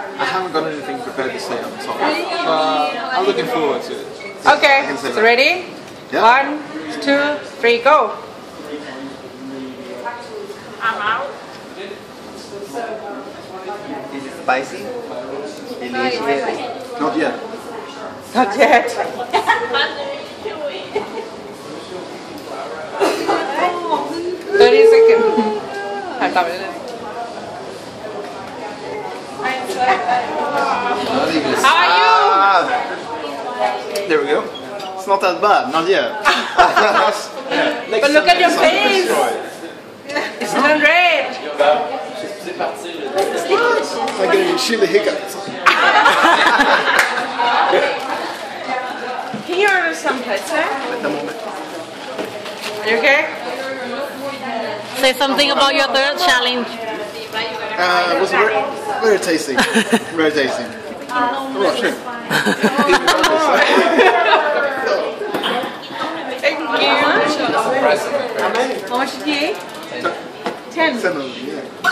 I haven't got anything prepared to say on top, but I'm looking forward to it. Okay, I can say so that. ready? Yeah. One, two, three, go. Is it spicy? Delicious. Not yet. Not yet. Thirty seconds. How are you? Ah, there we go. It's not that bad, not yet. But look at your face. It's not red. I'm getting chili hiccups. Can you order some pizza? At the moment. Are you okay? Say something about your third challenge. Uh, it was very, very tasty. Very tasty. Oh, shit. Thank you. How much did you eat? Ten. Seven, yeah.